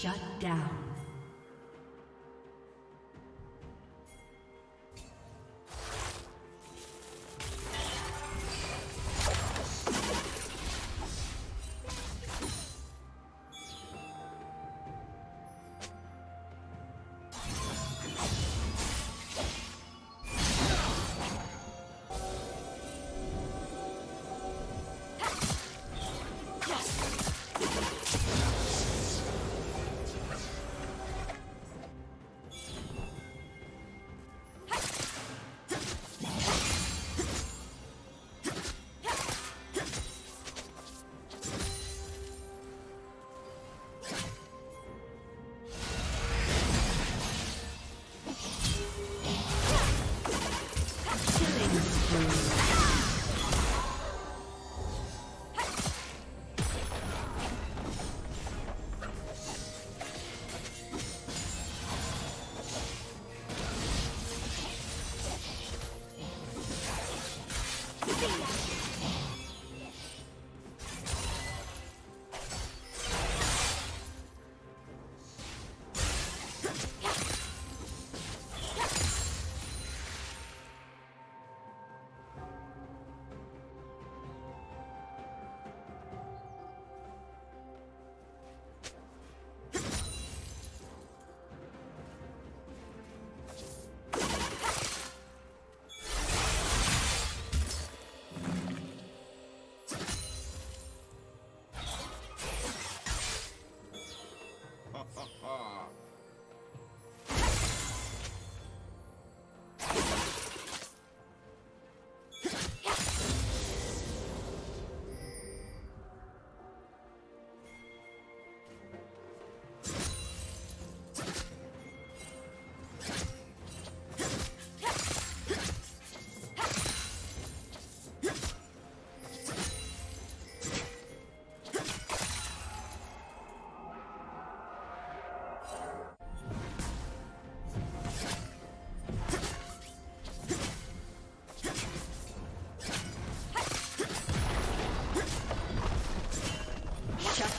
Shut down.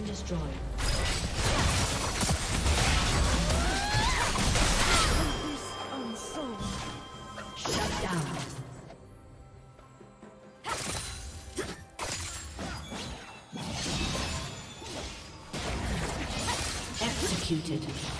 Been destroyed. Shut down. Executed.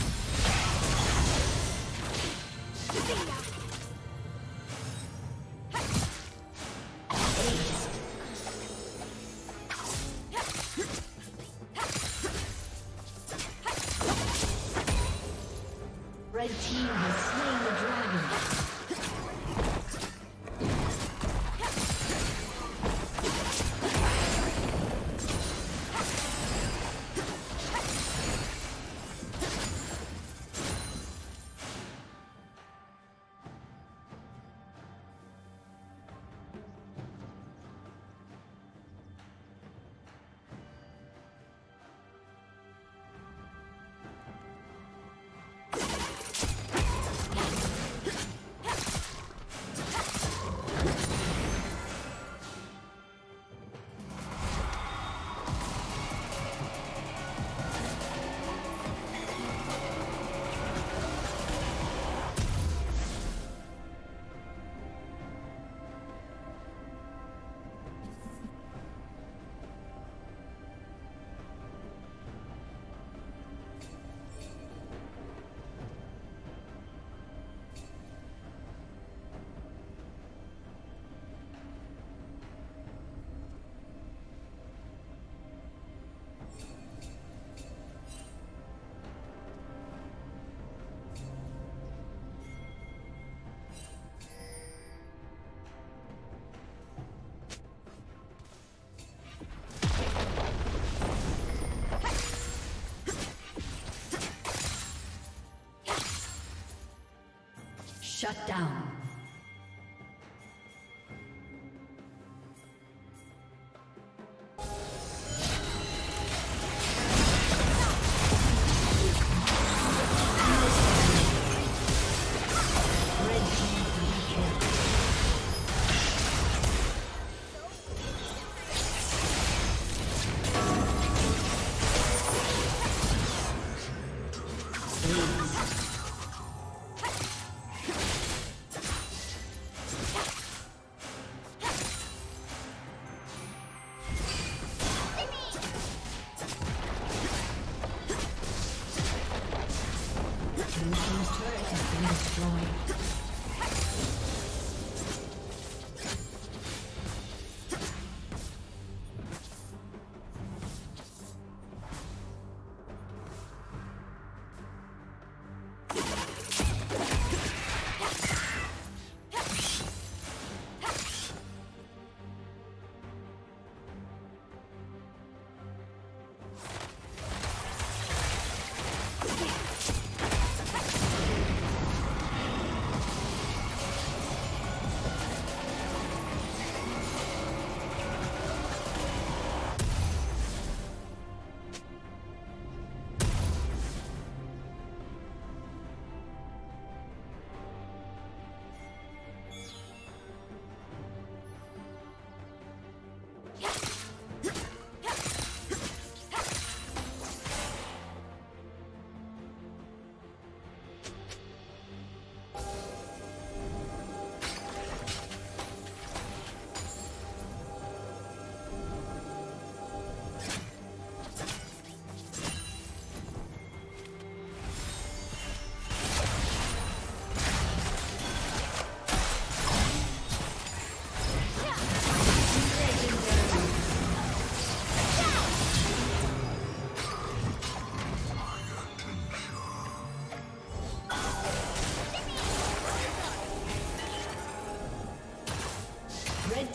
Shut down.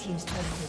Team's turret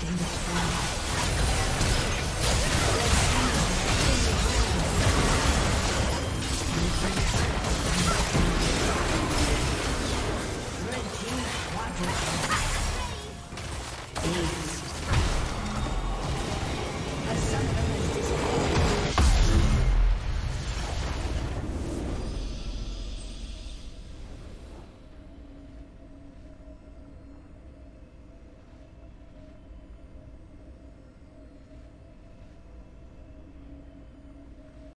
been destroyed.